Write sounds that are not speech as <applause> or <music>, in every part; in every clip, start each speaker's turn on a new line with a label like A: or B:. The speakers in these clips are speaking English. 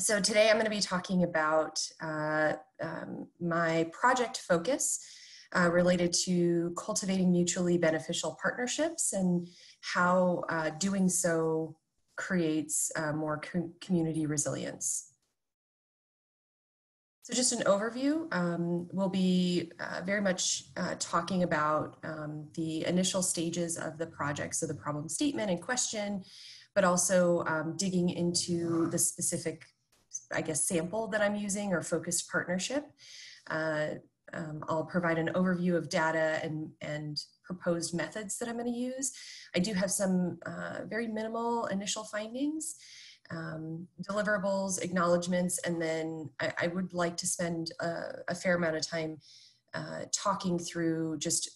A: So today I'm going to be talking about uh, um, my project focus uh, related to cultivating mutually beneficial partnerships and how uh, doing so creates uh, more co community resilience. So just an overview, um, we'll be uh, very much uh, talking about um, the initial stages of the project, so the problem statement and question, but also um, digging into the specific, I guess, sample that I'm using or focused partnership. Uh, um, I'll provide an overview of data and, and proposed methods that I'm going to use. I do have some uh, very minimal initial findings um, deliverables, acknowledgements, and then I, I would like to spend a, a fair amount of time uh, talking through just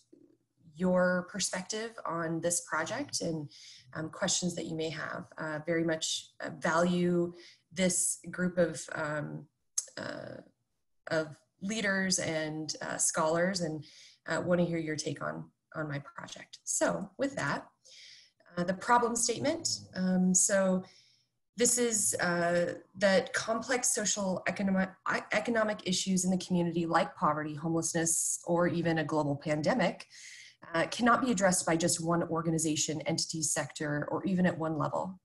A: your perspective on this project and um, questions that you may have. Uh, very much uh, value this group of um, uh, of leaders and uh, scholars, and uh, want to hear your take on on my project. So, with that, the problem statement. Um, so this is uh, that complex social economic, economic issues in the community like poverty, homelessness, or even a global pandemic uh, cannot be addressed by just one organization, entity, sector, or even at one level.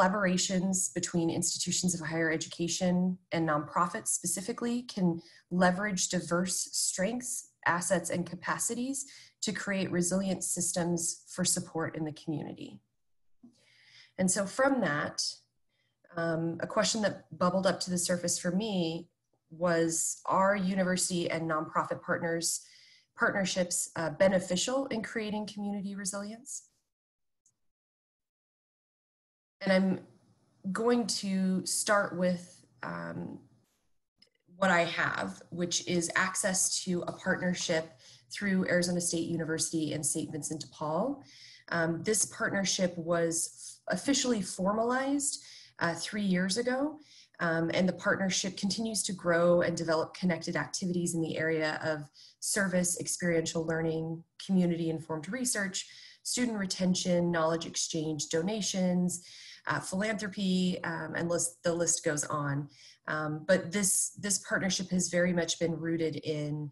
A: Collaborations between institutions of higher education and nonprofits specifically can leverage diverse strengths, assets, and capacities to create resilient systems for support in the community. And so from that, um, a question that bubbled up to the surface for me was, are university and nonprofit partners partnerships uh, beneficial in creating community resilience? And I'm going to start with um, what I have, which is access to a partnership through Arizona State University and St. Vincent de Paul. Um, this partnership was officially formalized uh, three years ago. Um, and the partnership continues to grow and develop connected activities in the area of service, experiential learning, community informed research, student retention, knowledge exchange, donations, uh, philanthropy, um, and list, the list goes on. Um, but this, this partnership has very much been rooted in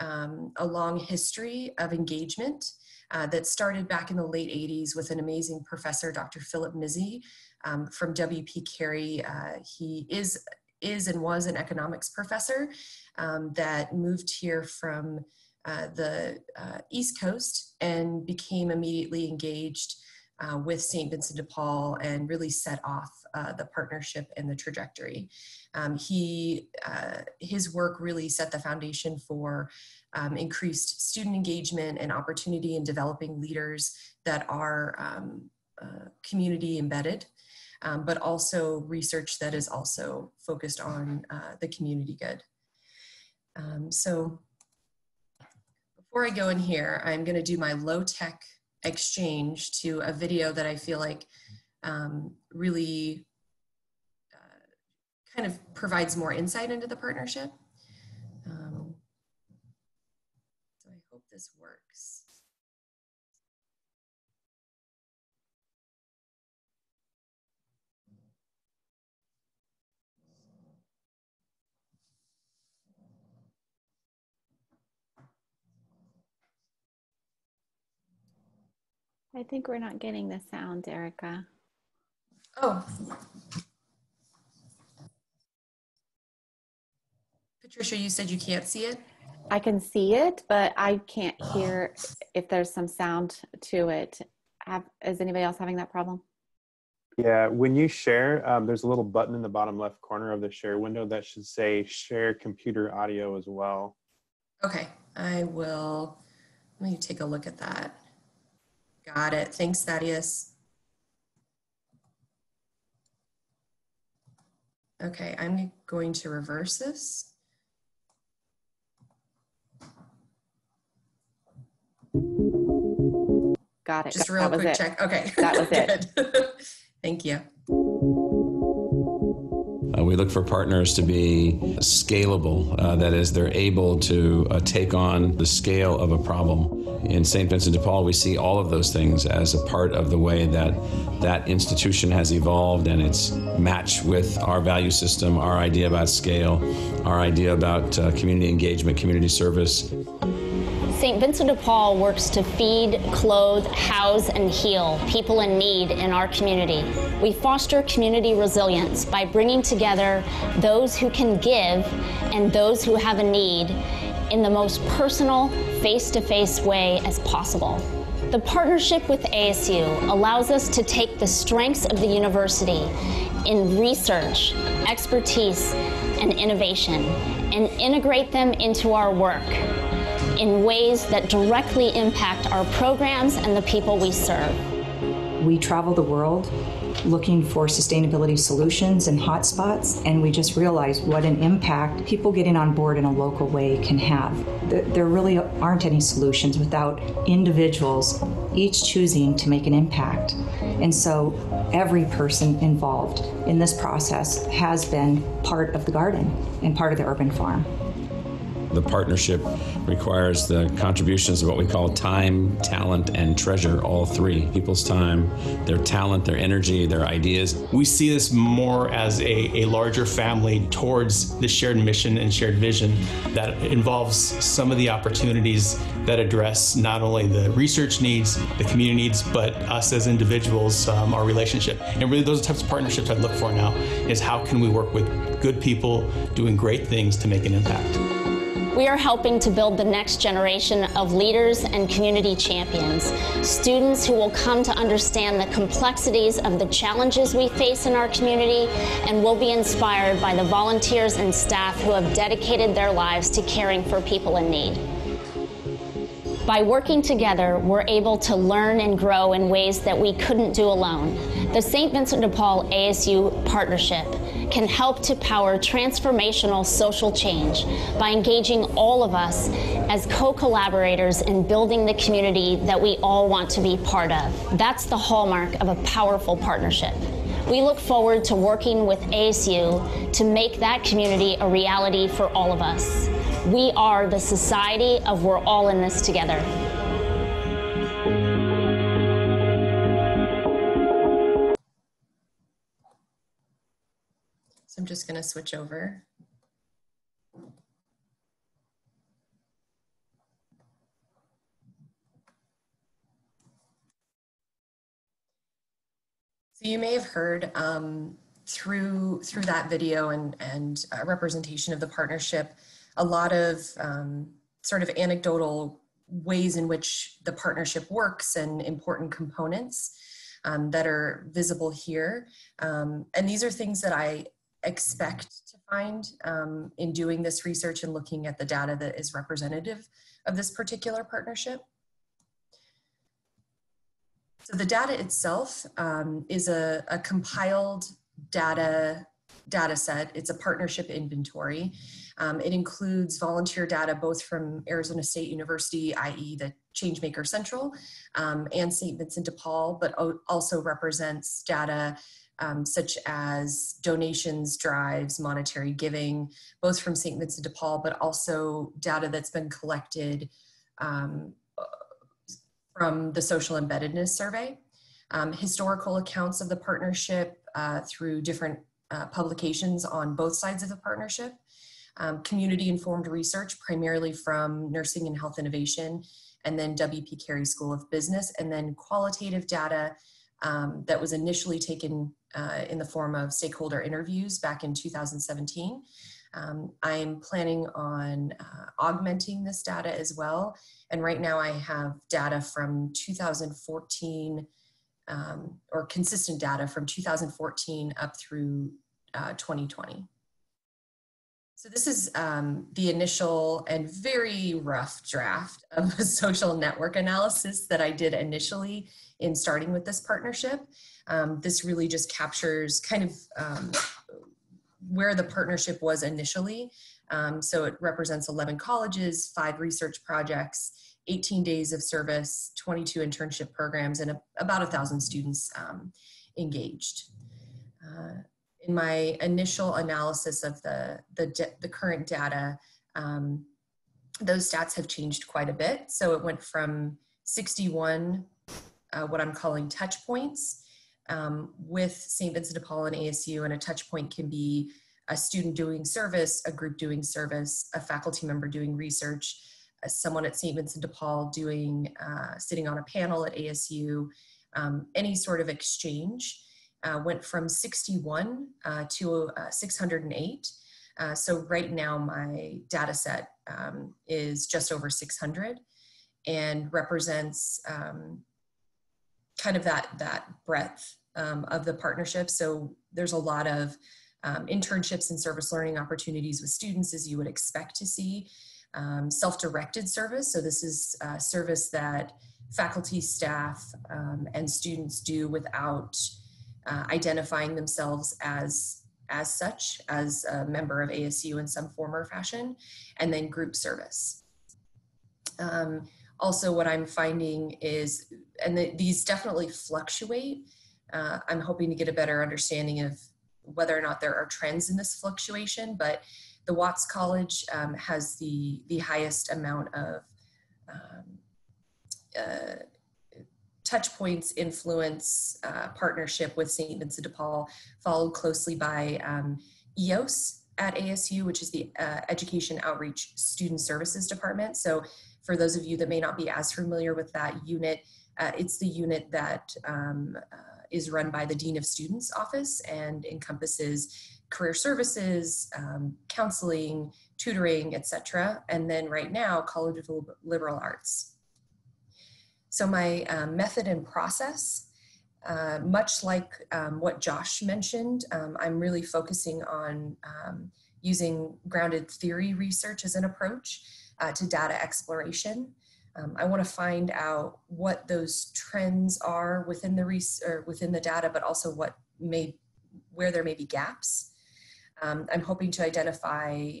A: um, a long history of engagement uh, that started back in the late 80s with an amazing professor, Dr. Philip Mizzi, um, from WP Carey. Uh, he is, is and was an economics professor um, that moved here from uh, the uh, East Coast and became immediately engaged uh, with St. Vincent de Paul and really set off uh, the partnership and the trajectory. Um, he, uh, his work really set the foundation for um, increased student engagement and opportunity in developing leaders that are um, uh, community embedded, um, but also research that is also focused on uh, the community good. Um, so before I go in here, I'm gonna do my low tech exchange to a video that I feel like um, really uh, kind of provides more insight into the partnership. Um, so I hope this works.
B: I think we're not getting the sound, Erica.
A: Oh. Patricia, you said you can't see it?
B: I can see it, but I can't hear if there's some sound to it. Have, is anybody else having that problem?
C: Yeah, when you share, um, there's a little button in the bottom left corner of the share window that should say share computer audio as well.
A: Okay, I will, let me take a look at that. Got it. Thanks, Thaddeus. Okay, I'm going to reverse this.
B: Got it.
A: Just real quick check. Okay.
B: That was <laughs> it.
A: Thank you.
D: Uh, we look for partners to be scalable, uh, that is, they're able to uh, take on the scale of a problem. In St. Vincent de Paul, we see all of those things as a part of the way that that institution has evolved and it's matched with our value system, our idea about scale, our idea about uh, community engagement, community service.
E: St. Vincent de Paul works to feed, clothe, house, and heal people in need in our community. We foster community resilience by bringing together those who can give and those who have a need in the most personal, face to face way as possible. The partnership with ASU allows us to take the strengths of the university in research, expertise, and innovation and integrate them into our work in ways that directly impact our programs and the people we serve.
F: We travel the world looking for sustainability solutions and hotspots, and we just realized what an impact people getting on board in a local way can have. There really aren't any solutions without individuals each choosing to make an impact. And so every person involved in this process has been part of the garden and part of the urban farm.
D: The partnership requires the contributions of what we call time, talent, and treasure, all three. People's time, their talent, their energy, their ideas.
G: We see this more as a, a larger family towards the shared mission and shared vision that involves some of the opportunities that address not only the research needs, the community needs, but us as individuals, um, our relationship. And really, those types of partnerships I look for now is how can we work with good people doing great things to make an impact.
E: We are helping to build the next generation of leaders and community champions, students who will come to understand the complexities of the challenges we face in our community and will be inspired by the volunteers and staff who have dedicated their lives to caring for people in need. By working together, we're able to learn and grow in ways that we couldn't do alone. The St. Vincent de Paul ASU partnership can help to power transformational social change by engaging all of us as co-collaborators in building the community that we all want to be part of. That's the hallmark of a powerful partnership. We look forward to working with ASU to make that community a reality for all of us. We are the society of we're all in this together.
A: So I'm just going to switch over. So you may have heard um, through through that video and and uh, representation of the partnership a lot of um, sort of anecdotal ways in which the partnership works and important components um, that are visible here. Um, and these are things that I expect to find um, in doing this research and looking at the data that is representative of this particular partnership. So the data itself um, is a, a compiled data data set. It's a partnership inventory. Um, it includes volunteer data both from Arizona State University, i.e. the Changemaker Central, um, and St. Vincent de Paul, but also represents data um, such as donations, drives, monetary giving, both from St. Vincent de Paul, but also data that's been collected um, from the social embeddedness survey. Um, historical accounts of the partnership uh, through different uh, publications on both sides of the partnership, um, community informed research, primarily from Nursing and Health Innovation, and then WP Carey School of Business, and then qualitative data um, that was initially taken uh, in the form of stakeholder interviews back in 2017. Um, I'm planning on uh, augmenting this data as well. And right now I have data from 2014 um, or consistent data from 2014 up through uh, 2020. So this is um, the initial and very rough draft of a <laughs> social network analysis that I did initially in starting with this partnership. Um, this really just captures kind of um, where the partnership was initially. Um, so it represents 11 colleges, five research projects, 18 days of service, 22 internship programs, and a, about a thousand students um, engaged. Uh, in my initial analysis of the, the, the current data, um, those stats have changed quite a bit. So it went from 61, uh, what I'm calling touch points, um, with St. Vincent de Paul and ASU, and a touch point can be a student doing service, a group doing service, a faculty member doing research, uh, someone at St. Vincent de Paul doing, uh, sitting on a panel at ASU, um, any sort of exchange uh, went from 61 uh, to uh, 608. Uh, so right now my data set um, is just over 600 and represents um, kind of that, that breadth um, of the partnership. So there's a lot of um, internships and service learning opportunities with students as you would expect to see. Um, self-directed service, so this is a service that faculty, staff, um, and students do without uh, identifying themselves as as such, as a member of ASU in some form or fashion, and then group service. Um, also, what I'm finding is, and the, these definitely fluctuate. Uh, I'm hoping to get a better understanding of whether or not there are trends in this fluctuation, but the Watts College um, has the, the highest amount of um, uh, touch points influence uh, partnership with St. Vincent de Paul, followed closely by um, EOS at ASU, which is the uh, Education Outreach Student Services Department. So for those of you that may not be as familiar with that unit, uh, it's the unit that um, uh, is run by the Dean of Students office and encompasses career services, um, counseling, tutoring, etc. And then right now, College of Liberal Arts. So my um, method and process, uh, much like um, what Josh mentioned, um, I'm really focusing on um, using grounded theory research as an approach uh, to data exploration. Um, I want to find out what those trends are within the res- or within the data, but also what may where there may be gaps. Um, I'm hoping to identify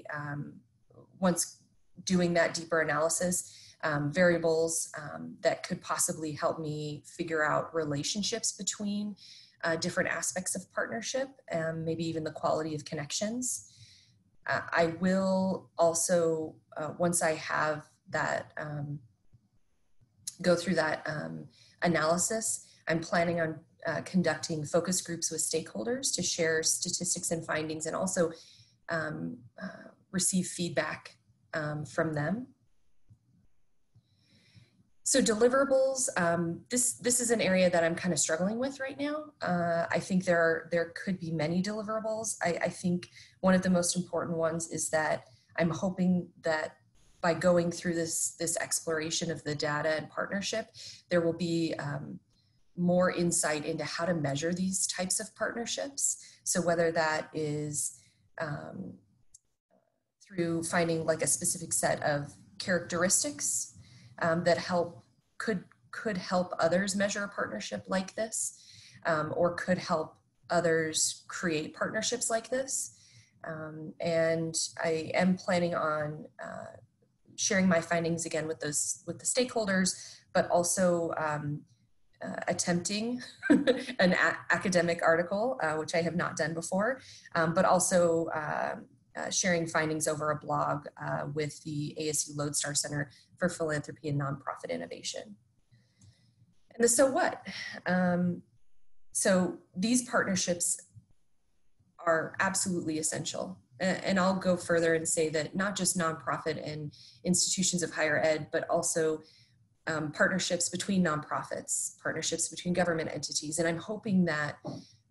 A: once doing that deeper analysis um, variables um, that could possibly help me figure out relationships between uh, different aspects of partnership and maybe even the quality of connections. Uh, I will also, uh, once I have that, um, go through that um, analysis, I'm planning on uh, conducting focus groups with stakeholders to share statistics and findings and also um, uh, receive feedback um, from them so deliverables, um, this this is an area that I'm kind of struggling with right now. Uh, I think there are, there could be many deliverables. I, I, think one of the most important ones is that I'm hoping that by going through this this exploration of the data and partnership, there will be um, more insight into how to measure these types of partnerships. So whether that is um, through finding like a specific set of characteristics um, that help could could help others measure a partnership like this um, or could help others create partnerships like this. Um, and i am planning on uh, sharing my findings again with those with the stakeholders but also um, uh, attempting <laughs> an academic article uh, which i have not done before um, but also um, uh, sharing findings over a blog uh, with the ASU Lodestar Center for Philanthropy and Nonprofit Innovation. And the so what? Um, so these partnerships are absolutely essential. And I'll go further and say that not just nonprofit and institutions of higher ed, but also um, partnerships between nonprofits, partnerships between government entities. And I'm hoping that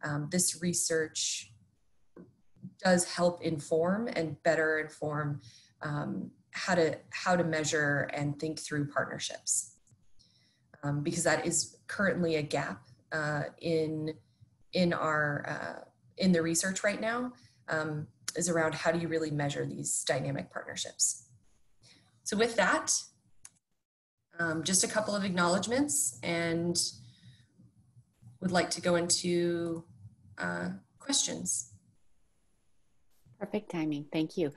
A: um, this research does help inform and better inform um, how to how to measure and think through partnerships um, because that is currently a gap uh, in in our uh, in the research right now um, is around how do you really measure these dynamic partnerships so with that um, just a couple of acknowledgments and would like to go into uh, questions
B: Perfect timing. Thank you.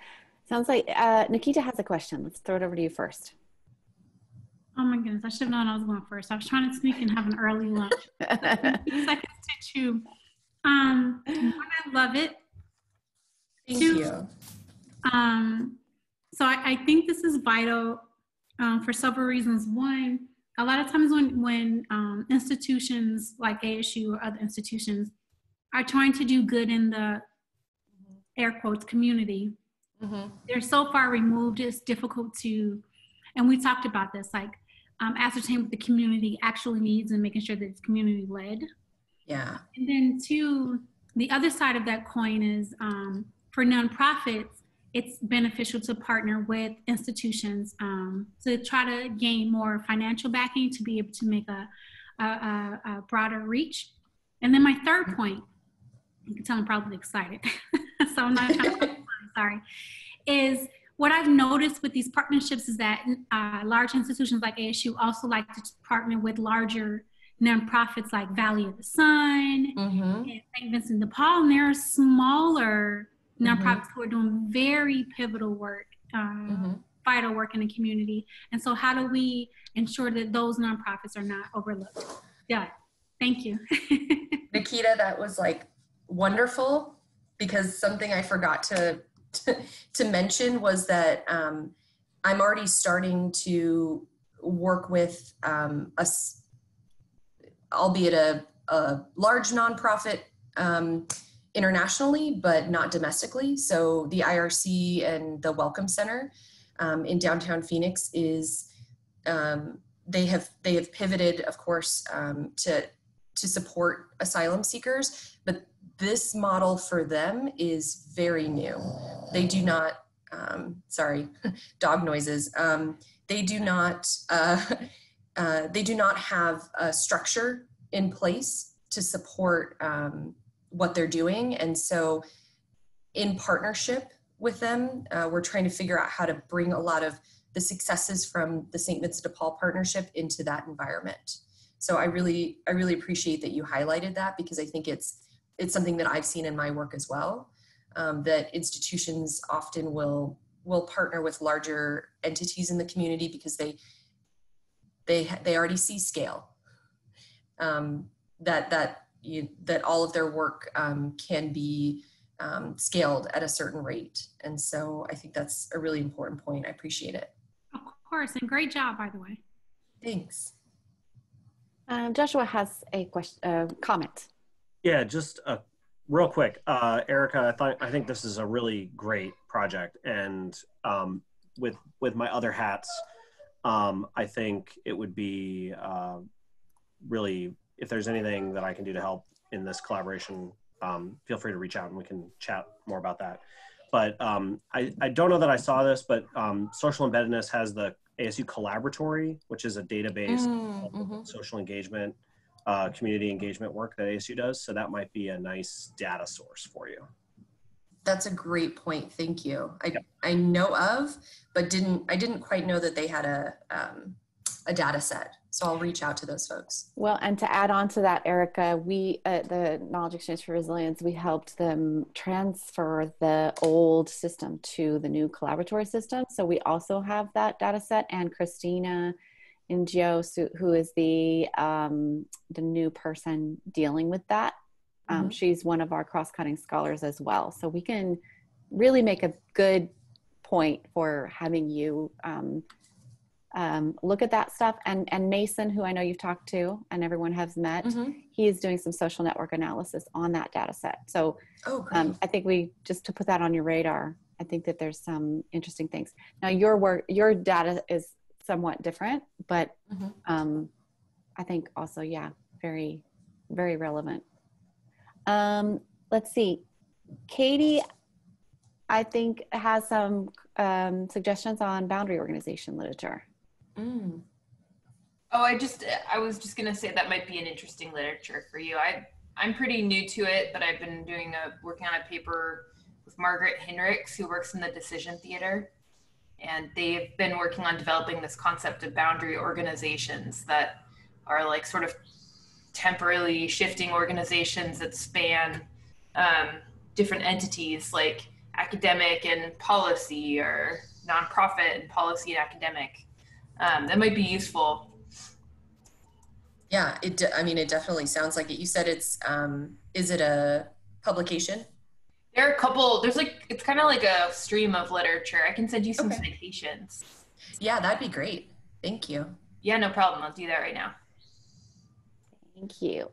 B: Sounds like uh, Nikita has a question. Let's throw it over to you first.
H: Oh my goodness, I should have known I was going first. I was trying to sneak and have an early lunch. <laughs> seconds to two. Um, one, I love it.
A: Thank
H: Two,
A: you.
H: Um, so I, I think this is vital um, for several reasons. One, a lot of times when when um, institutions like ASU or other institutions are trying to do good in the air quotes community,
A: Mhm.
H: they're so far removed. It's difficult to, and we talked about this, like um, ascertain what the community actually needs and making sure that it's community led.
A: Yeah.
H: And then two, the other side of that coin is um, for nonprofits, it's beneficial to partner with institutions um, to try to gain more financial backing to be able to make a, a, a, a broader reach. And then my third point, you can tell I'm probably excited, <laughs> so I'm not trying to, <laughs> sorry, is what I've noticed with these partnerships is that uh, large institutions like ASU also like to partner with larger nonprofits like Valley of the Sun
A: Mm-hmm.
H: and St. Vincent de Paul, and there are smaller
A: Mhm.
H: nonprofits who are doing very pivotal work, uh,
A: Mm-hmm.
H: vital work in the community. And so, how do we ensure that those nonprofits are not overlooked? Yeah, thank you. <laughs>
A: Nikita, that was like wonderful because something I forgot to to, to mention was that um, I'm already starting to work with um, a, albeit a, a large nonprofit um, internationally, but not domestically. So the IRC and the Welcome Center um, in downtown Phoenix is um, they have they have pivoted, of course, um, to to support asylum seekers, this model for them is very new. They do not, um, sorry, <laughs> dog noises. Um, they do not, uh, <laughs> uh, they do not have a structure in place to support um, what they're doing, and so, in partnership with them, uh, we're trying to figure out how to bring a lot of the successes from the St. Vincent de Paul partnership into that environment so i really i really appreciate that you highlighted that because i think it's it's something that i've seen in my work as well um, that institutions often will will partner with larger entities in the community because they they they already see scale. Um, that that you, that all of their work um, can be um, scaled at a certain rate. And so i think that's a really important point. I appreciate it.
H: Of course, and great job, by the way.
A: thanks.
B: Um, Joshua has a question, uh, comment.
I: Yeah, just a real quick, uh, Erica. I thought I think this is a really great project, and um, with with my other hats, um, I think it would be uh, really if there's anything that I can do to help in this collaboration, um, feel free to reach out and we can chat more about that. But um, I, I don't know that I saw this, but um, Social Embeddedness has the ASU Collaboratory, which is a database
A: Mm, mhm.
I: social engagement, uh, community engagement work that ASU does. So that might be a nice data source for you.
A: That's a great point. Thank you. I,
I: Yep.
A: I know of, but didn't I didn't quite know that they had a um, a data set. So I'll reach out to those folks.
B: Well, and to add on to that, Erica, we at the Knowledge Exchange for Resilience, we helped them transfer the old system to the new collaboratory system. So we also have that data set. And Christina Ingio, su- who is the um, the new person dealing with that, um,
A: Mhm.
B: she's one of our cross-cutting scholars as well. So we can really make a good point for having you um, um, look at that stuff. And and Mason, who I know you've talked to and everyone has met, he is doing some social network analysis on that data set. So
A: Oh,
B: um, I think we just to put that on your radar. I think that there's some interesting things. Now your work, your data is somewhat different, but
A: Mhm.
B: um, I think also, yeah, very, very relevant. Um, let's see, Katie, I think has some um, suggestions on boundary organization literature.
A: Mm.
J: Oh, I just I was just gonna say that might be an interesting literature for you. I I'm pretty new to it, but I've been doing a working on a paper with Margaret Hinrichs, who works in the Decision Theater, and they've been working on developing this concept of boundary organizations that are like sort of temporarily shifting organizations that span um, different entities like academic and policy or nonprofit and policy and academic. Um, that might be useful
A: Yeah, it. I mean, it definitely sounds like it. You said it's. Um, is it a publication?
J: There are a couple. There's like it's kind of like a stream of literature. I can send you some
A: Okay.
J: citations.
A: Yeah, that'd be great. Thank you.
J: Yeah, no problem. I'll do that right now.
B: Thank you.